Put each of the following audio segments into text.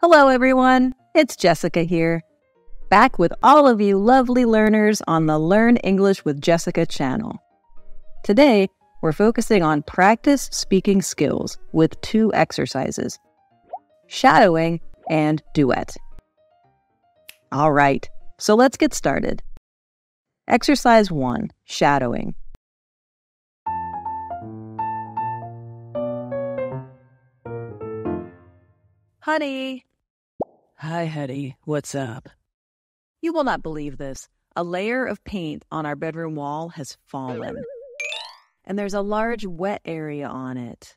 Hello, everyone. It's Jessica here, back with all of you lovely learners on the Learn English with Jessica channel. Today, we're focusing on practice speaking skills with two exercises shadowing and duet. All right, so let's get started. Exercise 1 Shadowing. Honey, Hi, Hetty. What's up? you will not believe this. A layer of paint on our bedroom wall has fallen, and there's a large wet area on it.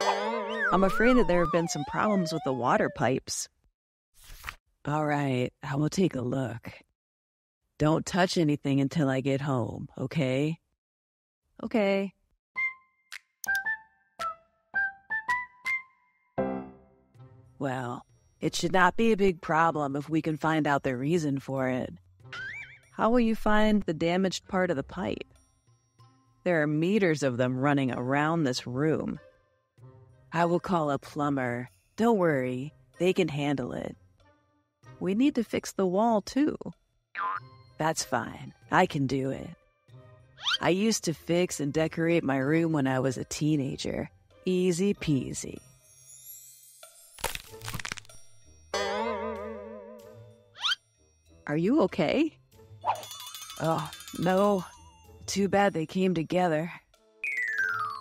I'm afraid that there have been some problems with the water pipes. All right, I will take a look. Don't touch anything until I get home, okay? Okay. Well, it should not be a big problem if we can find out the reason for it. How will you find the damaged part of the pipe? There are meters of them running around this room. I will call a plumber. Don't worry, they can handle it. We need to fix the wall, too. That's fine. I can do it. I used to fix and decorate my room when I was a teenager. Easy peasy. Are you okay? Oh, no. Too bad they came together.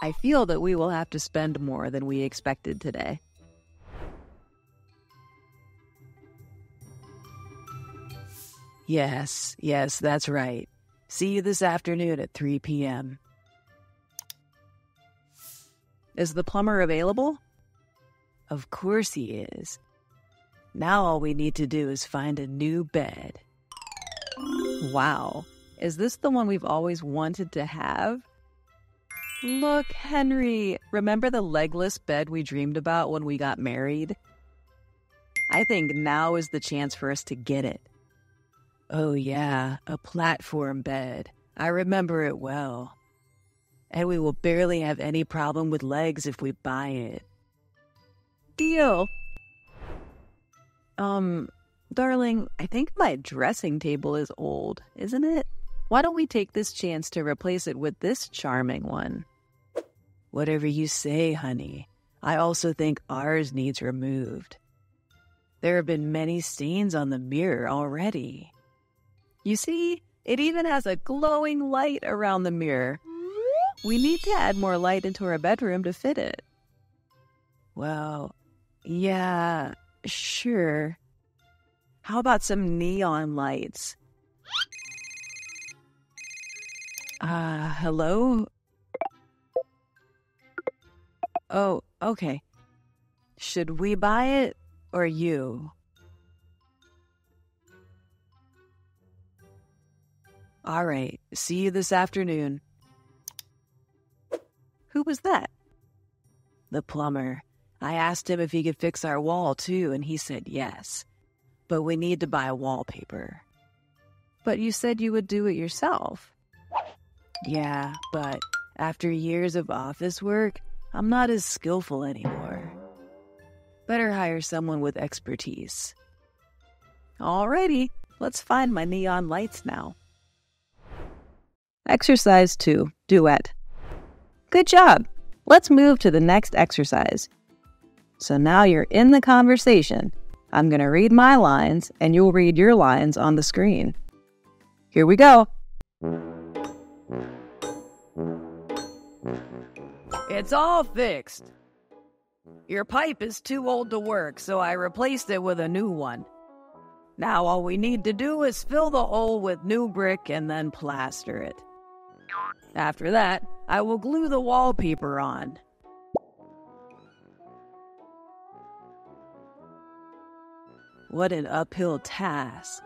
I feel that we will have to spend more than we expected today. Yes, yes, that's right. See you this afternoon at 3 p.m. Is the plumber available? Of course he is. Now all we need to do is find a new bed. Wow. Is this the one we've always wanted to have? Look, Henry, remember the legless bed we dreamed about when we got married? I think now is the chance for us to get it. Oh, yeah, a platform bed. I remember it well. And we will barely have any problem with legs if we buy it. Deal. Um, darling, I think my dressing table is old, isn't it? Why don't we take this chance to replace it with this charming one? Whatever you say, honey. I also think ours needs removed. There have been many stains on the mirror already. You see, it even has a glowing light around the mirror. We need to add more light into our bedroom to fit it. Well, yeah, sure. How about some neon lights? Uh, hello? Oh, okay. Should we buy it or you? All right, see you this afternoon. Who was that? The plumber. I asked him if he could fix our wall too, and he said yes. But we need to buy wallpaper. But you said you would do it yourself. Yeah, but after years of office work, I'm not as skillful anymore. Better hire someone with expertise. Alrighty, let's find my neon lights now. Exercise 2 Duet. Good job! Let's move to the next exercise. So now you're in the conversation. I'm going to read my lines and you'll read your lines on the screen. Here we go. It's all fixed. Your pipe is too old to work, so I replaced it with a new one. Now all we need to do is fill the hole with new brick and then plaster it. After that, I will glue the wallpaper on. What an uphill task.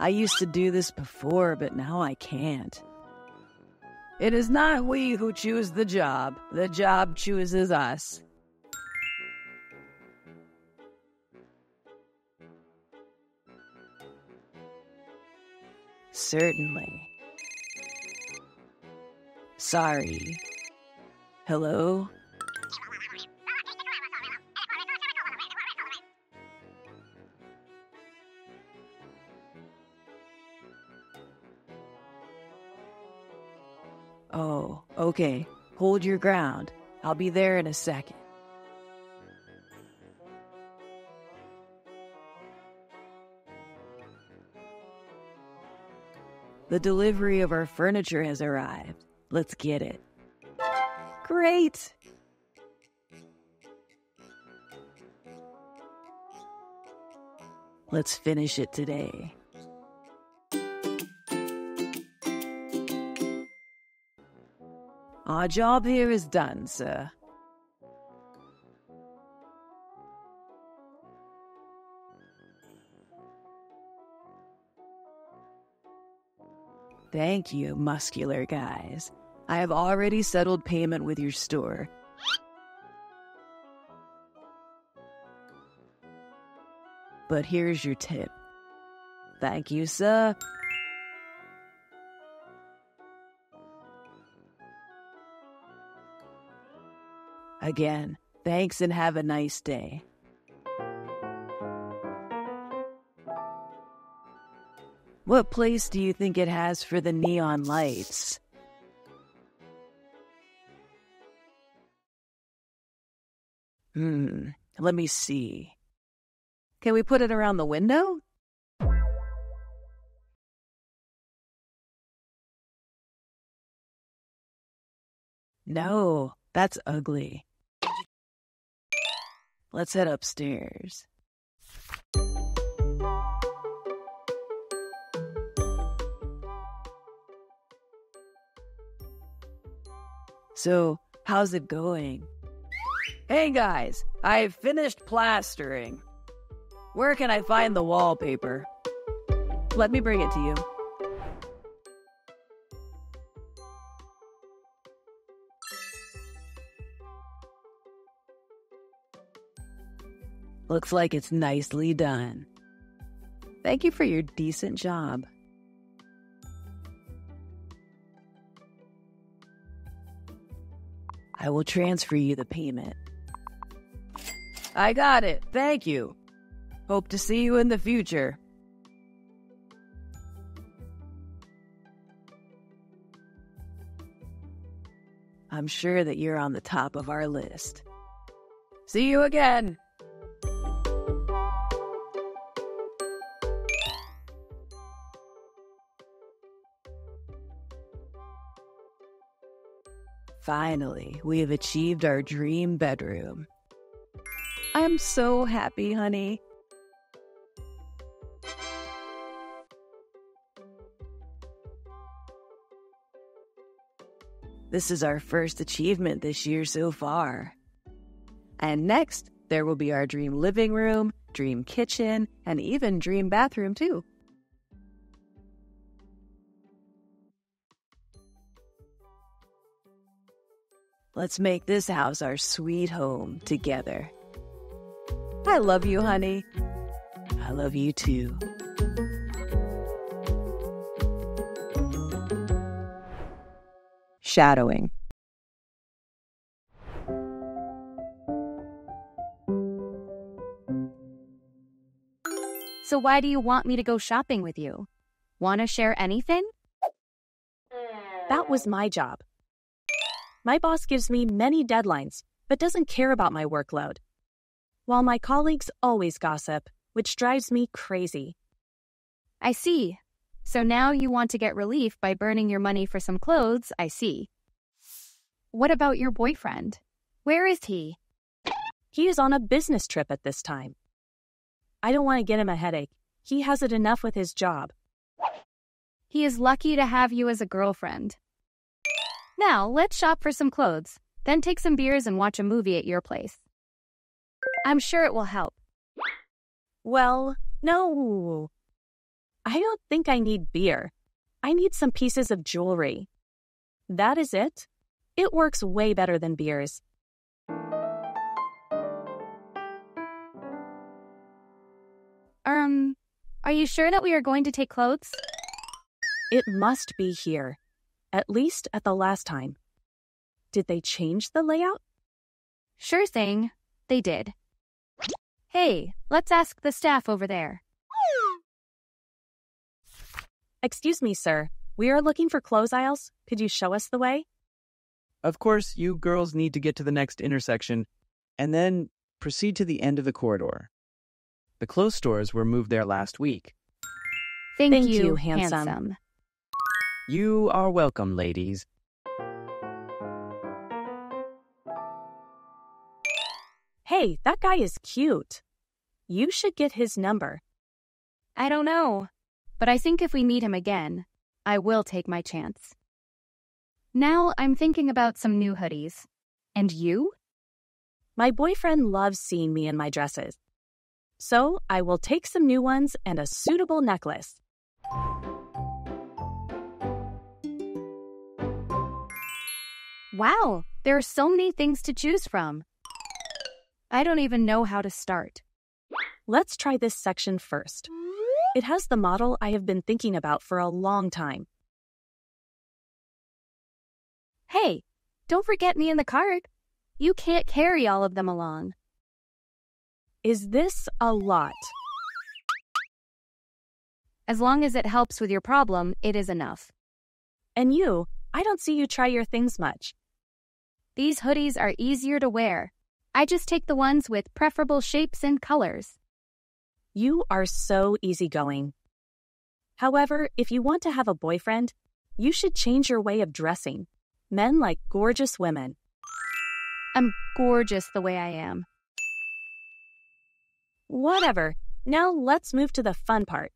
I used to do this before, but now I can't. It is not we who choose the job, the job chooses us. Certainly. Sorry. Hello? Oh, okay. Hold your ground. I'll be there in a second. The delivery of our furniture has arrived. Let's get it. Great! Let's finish it today. Our job here is done, sir. Thank you, muscular guys. I have already settled payment with your store. But here's your tip. Thank you, sir. Again, thanks and have a nice day. What place do you think it has for the neon lights? Hmm, let me see. Can we put it around the window? No, that's ugly. Let's head upstairs. So, how's it going? Hey guys, I've finished plastering. Where can I find the wallpaper? Let me bring it to you. Looks like it's nicely done. Thank you for your decent job. I will transfer you the payment. I got it. Thank you. Hope to see you in the future. I'm sure that you're on the top of our list. See you again. Finally, we have achieved our dream bedroom. I'm so happy, honey. This is our first achievement this year so far. And next, there will be our dream living room, dream kitchen, and even dream bathroom, too. Let's make this house our sweet home together. I love you, honey. I love you too. Shadowing. So, why do you want me to go shopping with you? Want to share anything? Mm. That was my job. My boss gives me many deadlines, but doesn't care about my workload. While my colleagues always gossip, which drives me crazy. I see. So now you want to get relief by burning your money for some clothes, I see. What about your boyfriend? Where is he? He is on a business trip at this time. I don't want to get him a headache. He has it enough with his job. He is lucky to have you as a girlfriend. Now, let's shop for some clothes, then take some beers and watch a movie at your place. I'm sure it will help. Well, no. I don't think I need beer. I need some pieces of jewelry. That is it. It works way better than beers. Um, are you sure that we are going to take clothes? It must be here. At least at the last time. Did they change the layout? Sure thing, they did. Hey, let's ask the staff over there. Excuse me, sir. We are looking for clothes aisles. Could you show us the way? Of course, you girls need to get to the next intersection and then proceed to the end of the corridor. The clothes stores were moved there last week. Thank, Thank you, you, handsome. handsome. You are welcome, ladies. Hey, that guy is cute. You should get his number. I don't know, but I think if we meet him again, I will take my chance. Now I'm thinking about some new hoodies. And you? My boyfriend loves seeing me in my dresses. So I will take some new ones and a suitable necklace. Wow, there are so many things to choose from. I don't even know how to start. Let's try this section first. It has the model I have been thinking about for a long time. Hey, don't forget me in the cart. You can't carry all of them along. Is this a lot? As long as it helps with your problem, it is enough. And you, I don't see you try your things much. These hoodies are easier to wear. I just take the ones with preferable shapes and colors. You are so easygoing. However, if you want to have a boyfriend, you should change your way of dressing. Men like gorgeous women. I'm gorgeous the way I am. Whatever. Now let's move to the fun part.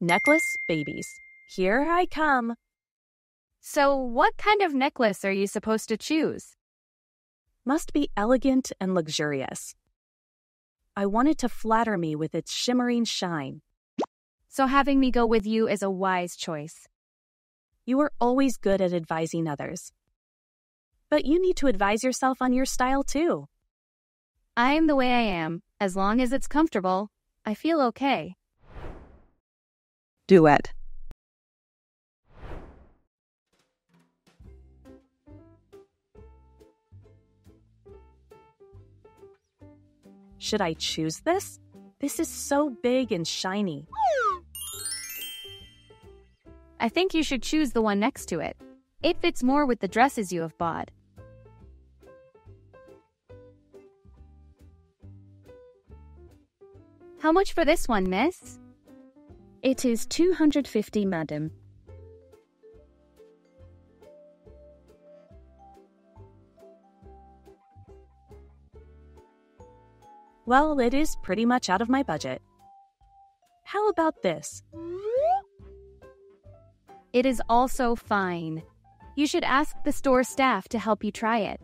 Necklace babies. Here I come. So, what kind of necklace are you supposed to choose? Must be elegant and luxurious. I want it to flatter me with its shimmering shine. So, having me go with you is a wise choice. You are always good at advising others. But you need to advise yourself on your style too. I'm the way I am. As long as it's comfortable, I feel okay. Duet. Should I choose this? This is so big and shiny. I think you should choose the one next to it. It fits more with the dresses you have bought. How much for this one, miss? It is 250, madam. Well, it is pretty much out of my budget. How about this? It is also fine. You should ask the store staff to help you try it.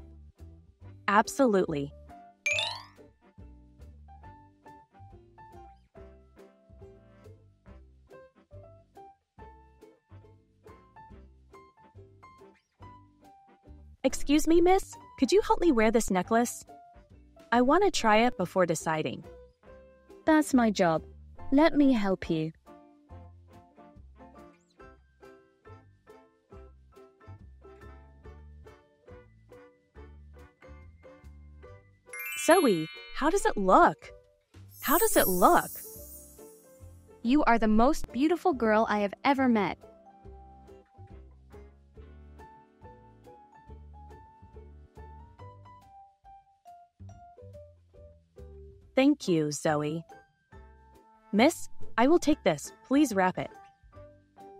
Absolutely. Excuse me, miss? Could you help me wear this necklace? I want to try it before deciding. That's my job. Let me help you. Zoe, how does it look? How does it look? You are the most beautiful girl I have ever met. Thank you, Zoe. Miss, I will take this. Please wrap it.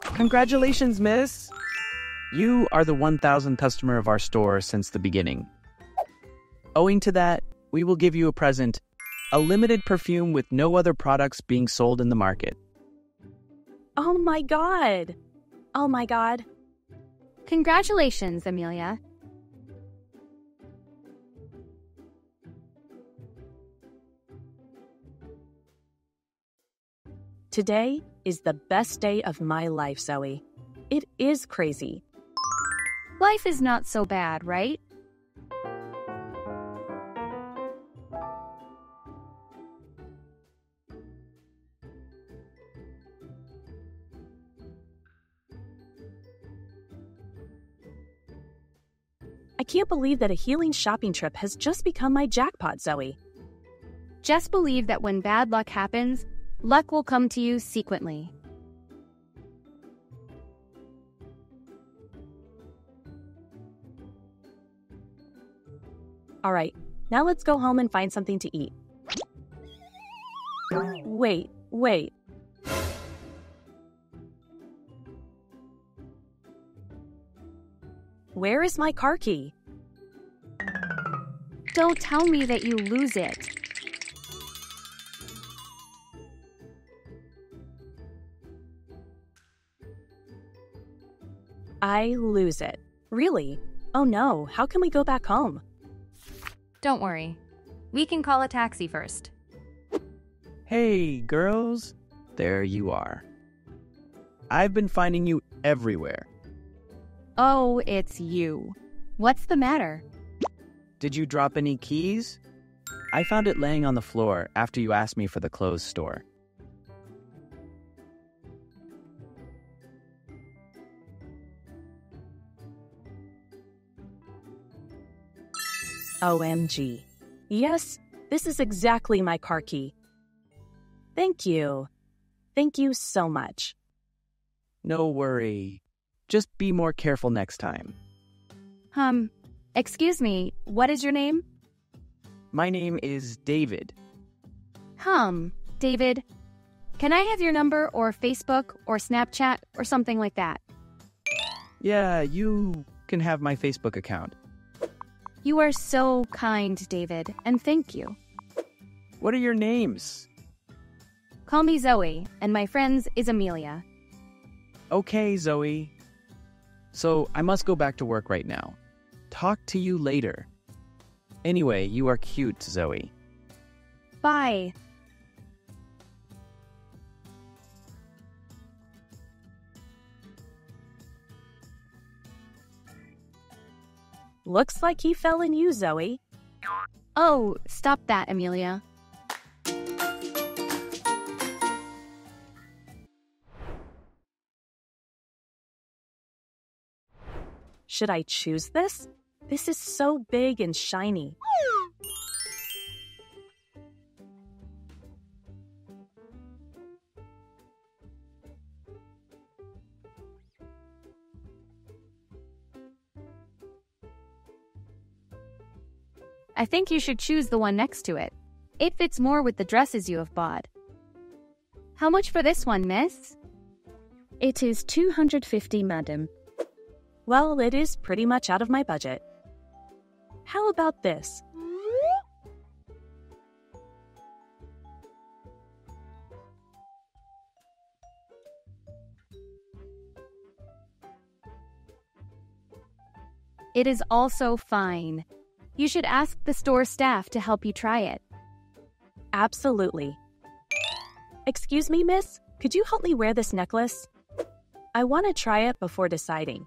Congratulations, miss! You are the 1000th customer of our store since the beginning. Owing to that, we will give you a present a limited perfume with no other products being sold in the market. Oh my god! Oh my god. Congratulations, Amelia. Today is the best day of my life, Zoe. It is crazy. Life is not so bad, right? I can't believe that a healing shopping trip has just become my jackpot, Zoe. Just believe that when bad luck happens, luck will come to you sequently. All right, now let's go home and find something to eat. Wait, wait. Where is my car key? Don't tell me that you lose it. I lose it. Really? Oh no, how can we go back home? Don't worry. We can call a taxi first. Hey, girls. There you are. I've been finding you everywhere. Oh, it's you. What's the matter? Did you drop any keys? I found it laying on the floor after you asked me for the clothes store. OMG. Yes, this is exactly my car key. Thank you. Thank you so much. No worry. Just be more careful next time. Um, excuse me, what is your name? My name is David. Hum, David. Can I have your number or Facebook or Snapchat or something like that? Yeah, you can have my Facebook account. You are so kind, David, and thank you. What are your names? Call me Zoe, and my friends is Amelia. Okay, Zoe. So I must go back to work right now. Talk to you later. Anyway, you are cute, Zoe. Bye. Looks like he fell in you, Zoe. Oh, stop that, Amelia. Should I choose this? This is so big and shiny. I think you should choose the one next to it. It fits more with the dresses you have bought. How much for this one, miss? It is 250, madam. Well, it is pretty much out of my budget. How about this? It is also fine. You should ask the store staff to help you try it. Absolutely. Excuse me, miss? Could you help me wear this necklace? I want to try it before deciding.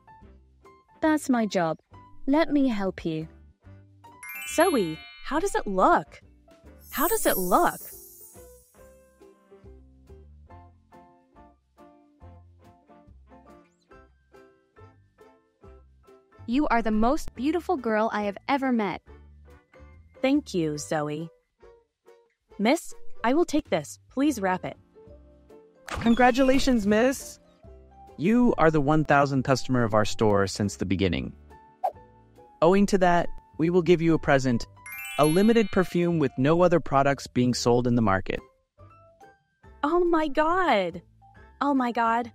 That's my job. Let me help you. Zoe, how does it look? How does it look? You are the most beautiful girl I have ever met. Thank you, Zoe. Miss, I will take this. Please wrap it. Congratulations, miss! You are the 1000th customer of our store since the beginning. Owing to that, we will give you a present a limited perfume with no other products being sold in the market. Oh my god! Oh my god.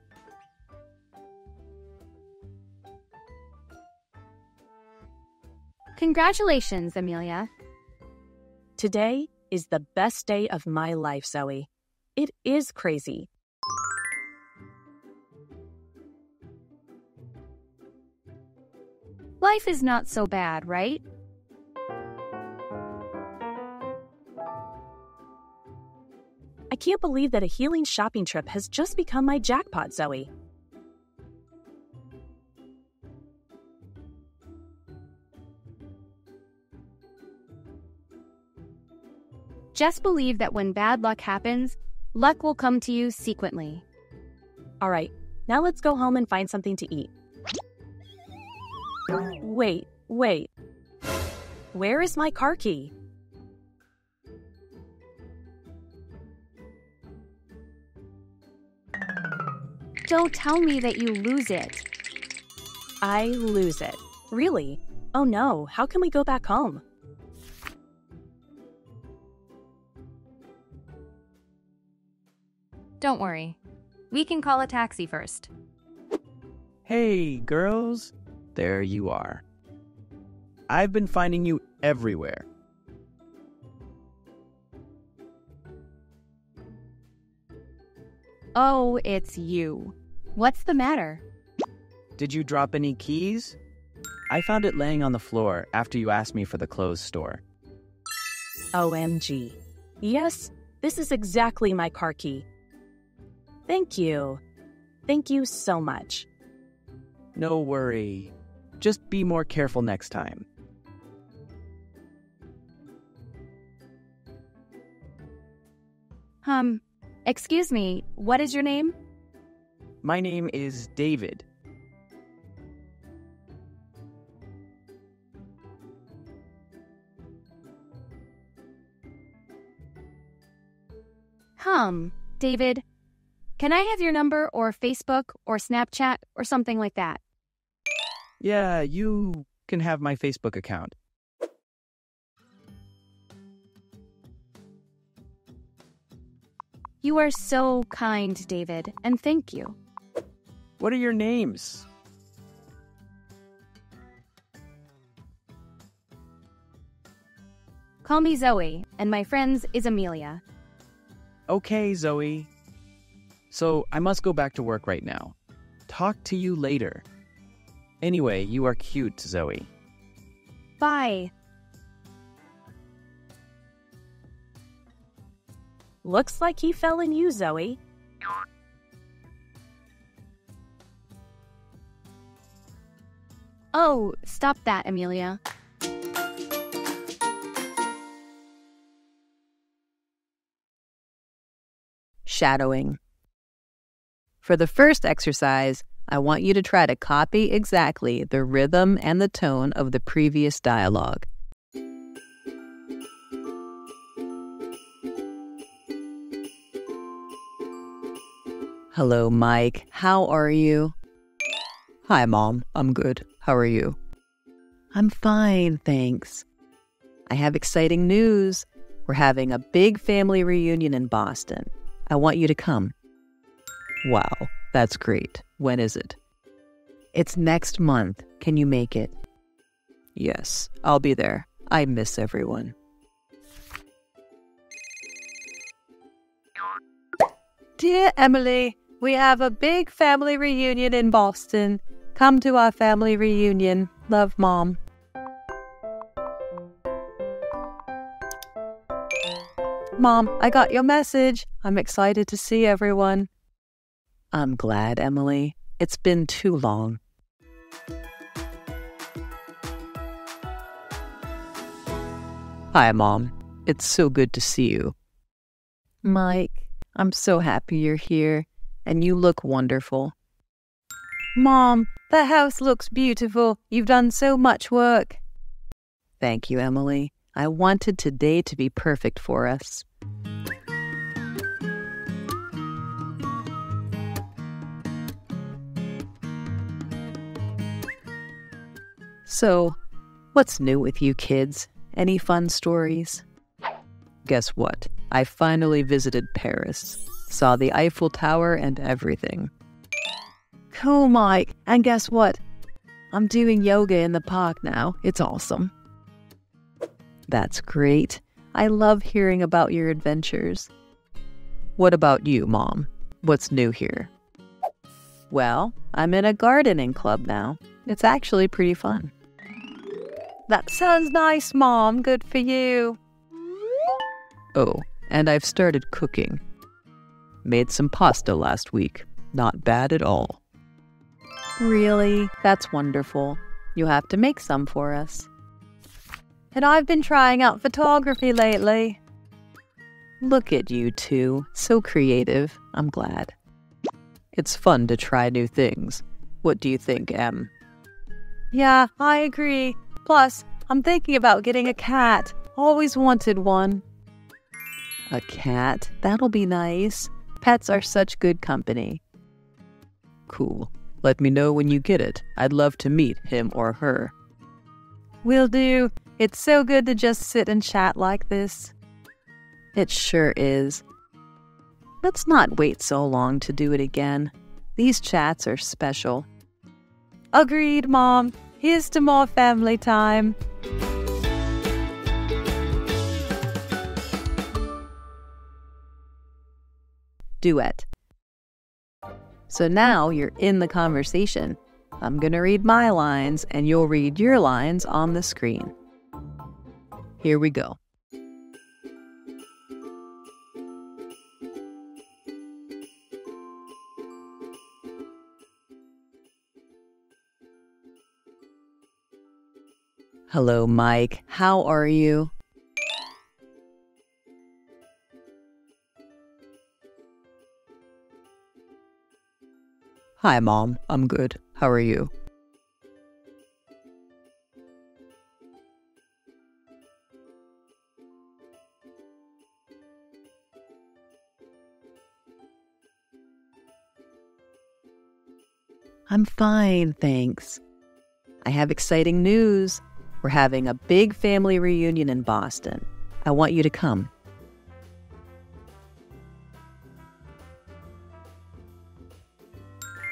Congratulations, Amelia. Today is the best day of my life, Zoe. It is crazy. Life is not so bad, right? I can't believe that a healing shopping trip has just become my jackpot, Zoe. Just believe that when bad luck happens, luck will come to you sequently. All right, now let's go home and find something to eat. Wait, Wait. Where is my car key? Don't tell me that you lose it. I lose it. Really? Oh no, how can we go back home? Don't worry. We can call a taxi first. Hey, girls. There you are. I've been finding you everywhere. Oh, it's you. What's the matter? Did you drop any keys? I found it laying on the floor after you asked me for the clothes store. OMG. Yes, this is exactly my car key. Thank you. Thank you so much. No worry. Just be more careful next time. Um, excuse me, what is your name? My name is David. Hum, David. Can I have your number or Facebook or Snapchat or something like that? Yeah, you can have my Facebook account. You are so kind, David, and thank you. What are your names? Call me Zoe, and my friends is Amelia. Okay, Zoe. So I must go back to work right now. Talk to you later. Anyway, you are cute, Zoe. Bye. Looks like he fell in you, Zoe. Oh, stop that, Amelia. Shadowing. For the first exercise, I want you to try to copy exactly the rhythm and the tone of the previous dialogue. Hello, Mike. How are you? Hi, Mom. I'm good. How are you? I'm fine, thanks. I have exciting news. We're having a big family reunion in Boston. I want you to come. Wow, that's great. When is it? It's next month. Can you make it? Yes, I'll be there. I miss everyone. Dear Emily, we have a big family reunion in Boston. Come to our family reunion. Love, Mom. Mom, I got your message. I'm excited to see everyone. I'm glad, Emily. It's been too long. Hi, Mom. It's so good to see you. Mike, I'm so happy you're here, and you look wonderful. Mom, the house looks beautiful. You've done so much work. Thank you, Emily. I wanted today to be perfect for us. So, what's new with you kids? Any fun stories? Guess what? I finally visited Paris. Saw the Eiffel Tower and everything. Cool, Mike. And guess what? I'm doing yoga in the park now. It's awesome. That's great. I love hearing about your adventures. What about you, Mom? What's new here? Well, I'm in a gardening club now. It's actually pretty fun. That sounds nice, Mom. Good for you. Oh, and I've started cooking. Made some pasta last week. Not bad at all. Really? That's wonderful. You have to make some for us. And I've been trying out photography lately. Look at you two. So creative. I'm glad. It's fun to try new things. What do you think, Em? Yeah, I agree. Plus, I'm thinking about getting a cat. Always wanted one. A cat? That'll be nice. Pets are such good company. Cool. Let me know when you get it. I'd love to meet him or her. Will do. It's so good to just sit and chat like this. It sure is. Let's not wait so long to do it again. These chats are special. Agreed, Mom. Here's to more family time. Duet. So now you're in the conversation. I'm going to read my lines and you'll read your lines on the screen. Here we go. Hello, Mike. How are you? Hi, Mom. I'm good. How are you? I'm fine, thanks. I have exciting news. We're having a big family reunion in Boston. I want you to come.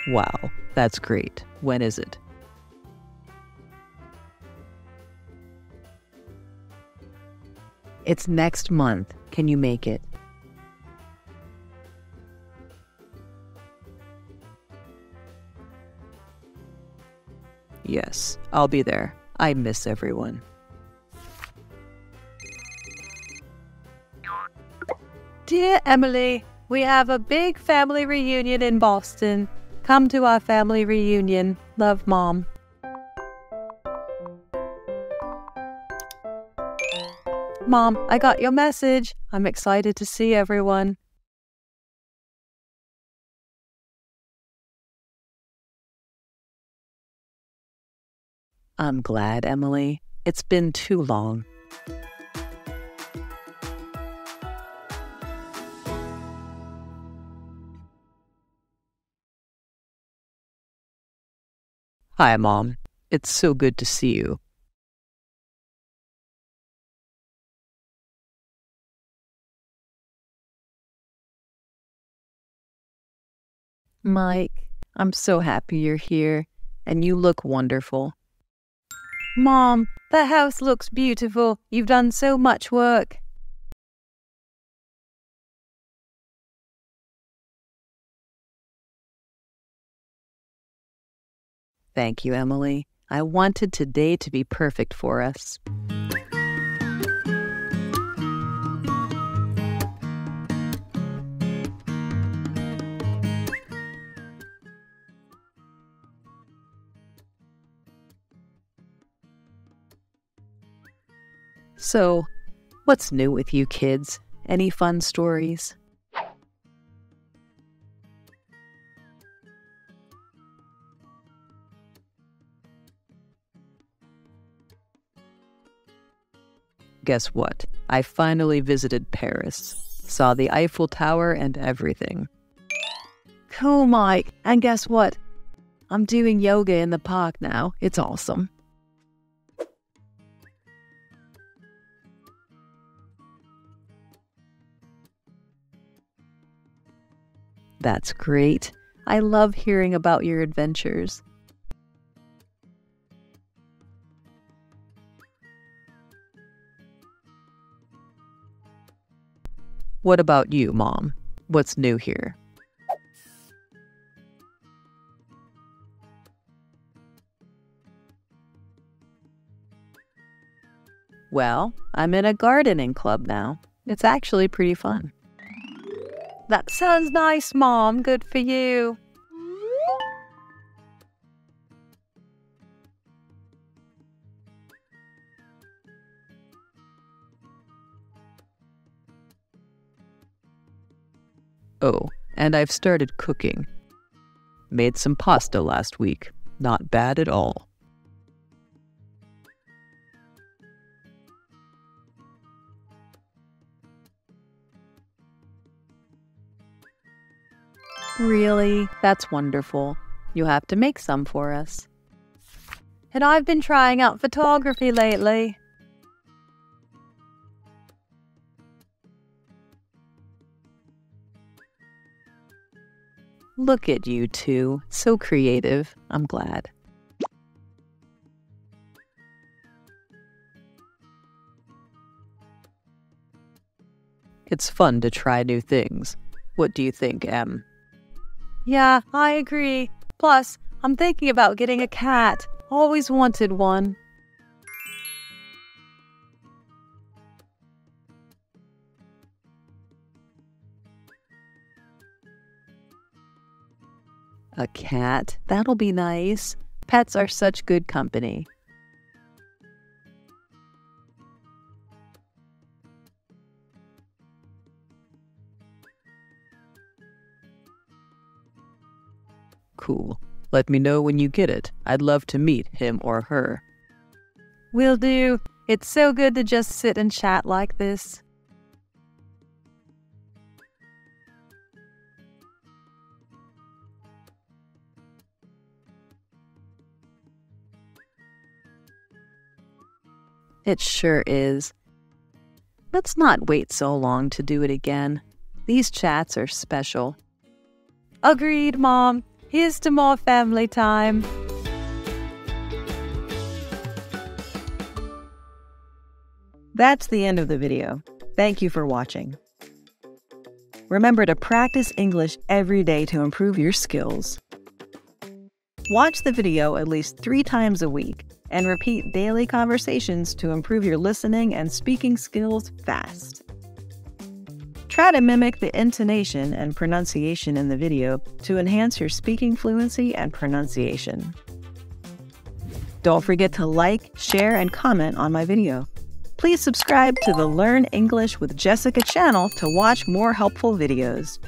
Wow, that's great. When is it? It's next month. Can you make it? Yes, I'll be there. I miss everyone. Dear Emily, we have a big family reunion in Boston. Come to our family reunion. Love, Mom. Mom, I got your message. I'm excited to see everyone. I'm glad, Emily. It's been too long. Hi, Mom. It's so good to see you. Mike, I'm so happy you're here, and you look wonderful. Mom, the house looks beautiful. You've done so much work. Thank you, Emily. I wanted today to be perfect for us. So, what's new with you kids? Any fun stories? Guess what? I finally visited Paris. Saw the Eiffel Tower and everything. Cool, Mike. And guess what? I'm doing yoga in the park now. It's awesome. That's great. I love hearing about your adventures. What about you, Mom? What's new here? Well, I'm in a gardening club now. It's actually pretty fun. That sounds nice, Mom. Good for you. Oh, and I've started cooking. Made some pasta last week. Not bad at all. Really? That's wonderful. You'll have to make some for us. And I've been trying out photography lately. Look at you two. So creative. I'm glad. It's fun to try new things. What do you think, Em? Yeah, I agree. Plus, I'm thinking about getting a cat. Always wanted one. A cat? That'll be nice. Pets are such good company. Cool. Let me know when you get it. I'd love to meet him or her. Will do. It's so good to just sit and chat like this. It sure is. Let's not wait so long to do it again. These chats are special. Agreed, Mom. Here's to more family time. That's the end of the video. Thank you for watching. Remember to practice English every day to improve your skills. Watch the video at least three times a week and repeat daily conversations to improve your listening and speaking skills fast. Try to mimic the intonation and pronunciation in the video to enhance your speaking fluency and pronunciation. Don't forget to like, share, and comment on my video. Please subscribe to the Learn English with Jessica channel to watch more helpful videos.